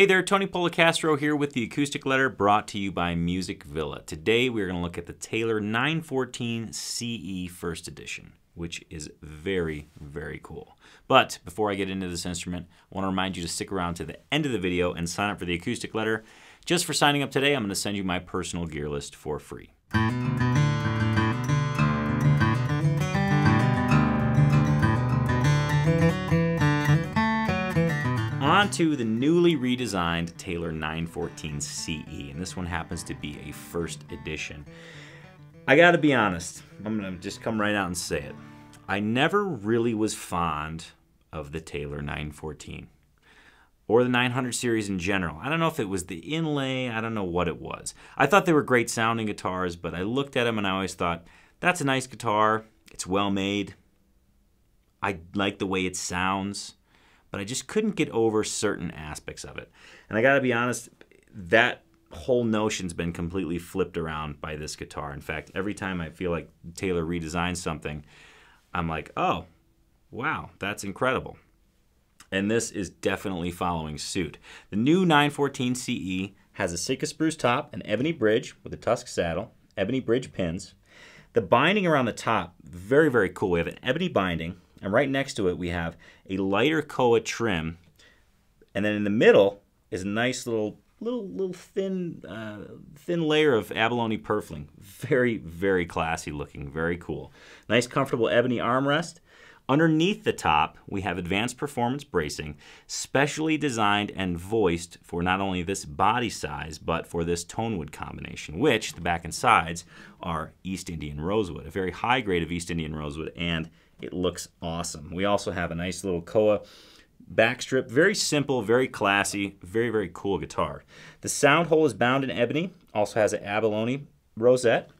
Hey there, Tony Policastro here with the acoustic letter brought to you by Music Villa. Today we're going to look at the Taylor 914 CE First Edition, which is very, very cool. But before I get into this instrument, I want to remind you to stick around to the end of the video and sign up for the acoustic letter. Just for signing up today, I'm going to send you my personal gear list for free. On to the newly redesigned Taylor 914 CE, and this one happens to be a first edition. I gotta be honest, I'm gonna just come right out and say it. I never really was fond of the Taylor 914 or the 900 series in general. I don't know if it was the inlay, I don't know what it was. I thought they were great sounding guitars, but I looked at them and I always thought, that's a nice guitar, it's well made, I like the way it sounds but I just couldn't get over certain aspects of it. And I got to be honest, that whole notion's been completely flipped around by this guitar. In fact, every time I feel like Taylor redesigns something, I'm like, oh, wow, that's incredible. And this is definitely following suit. The new 914 CE has a Sitka spruce top, an ebony bridge with a tusk saddle, ebony bridge pins. The binding around the top, very, very cool. We have an ebony binding and right next to it, we have a lighter koa trim. And then in the middle is a nice little, little, little thin, uh, thin layer of abalone purfling. Very, very classy looking, very cool. Nice, comfortable ebony armrest. Underneath the top, we have advanced performance bracing, specially designed and voiced for not only this body size, but for this tonewood combination, which the back and sides are East Indian rosewood, a very high grade of East Indian rosewood, and it looks awesome. We also have a nice little Koa backstrip. Very simple, very classy, very, very cool guitar. The sound hole is bound in ebony, also has an abalone rosette.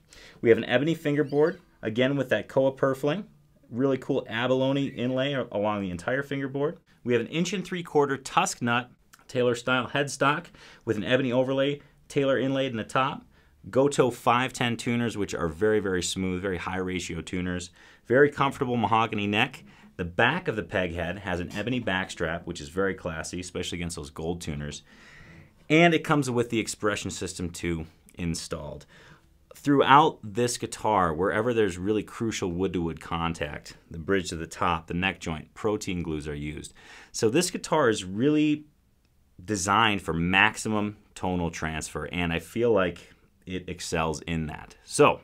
We have an ebony fingerboard, again with that Koa purfling. Really cool abalone inlay along the entire fingerboard. We have an inch and three quarter tusk nut Taylor style headstock with an ebony overlay, Taylor inlaid in the top. Gotoh 510 tuners, which are very, very smooth, very high ratio tuners. Very comfortable mahogany neck. The back of the peg head has an ebony backstrap, which is very classy, especially against those gold tuners. And it comes with the expression system 2 installed. Throughout this guitar, wherever there's really crucial wood to wood contact, the bridge to the top, the neck joint, protein glues are used. So this guitar is really designed for maximum tonal transfer, and I feel like it excels in that. So,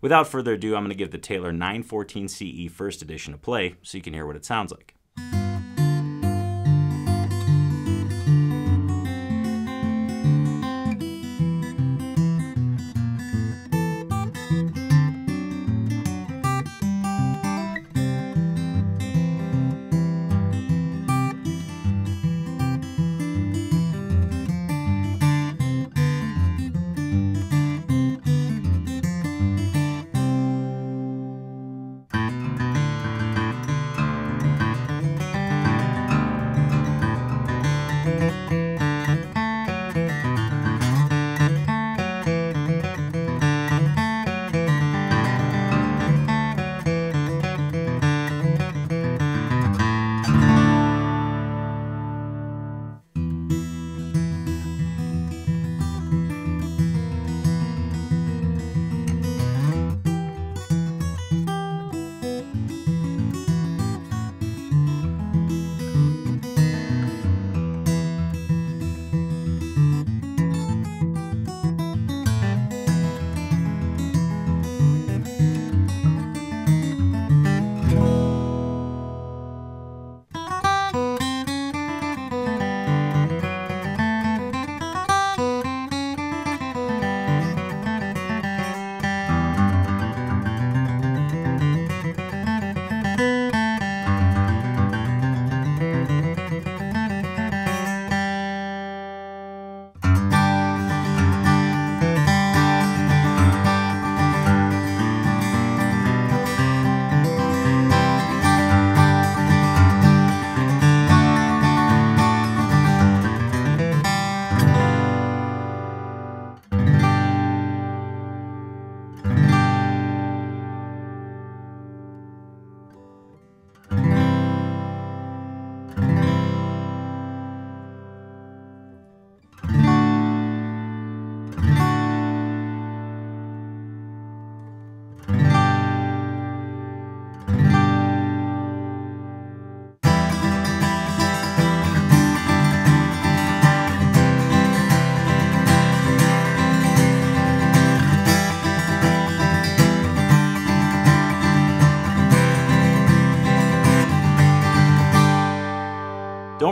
without further ado, I'm going to give the Taylor 914 CE First Edition a play so you can hear what it sounds like.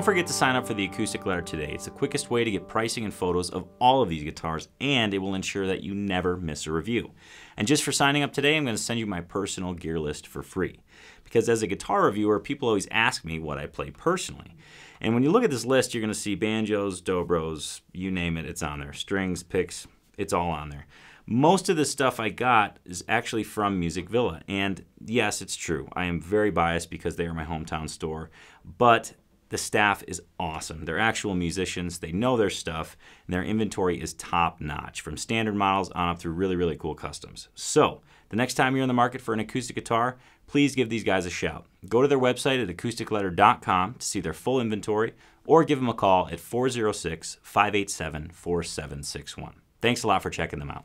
Don't forget to sign up for the acoustic letter today. It's the quickest way to get pricing and photos of all of these guitars, and it will ensure that you never miss a review. And just for signing up today, I'm going to send you my personal gear list for free. Because as a guitar reviewer, people always ask me what I play personally. And when you look at this list, you're going to see banjos, dobros, you name it, it's on there. Strings, picks, it's all on there. Most of the stuff I got is actually from Music Villa. And yes, it's true. I am very biased because they are my hometown store. But the staff is awesome. They're actual musicians, they know their stuff, and their inventory is top notch from standard models on up through really, really cool customs. So, the next time you're in the market for an acoustic guitar, please give these guys a shout. Go to their website at acousticletter.com to see their full inventory or give them a call at 406 587 4761. Thanks a lot for checking them out.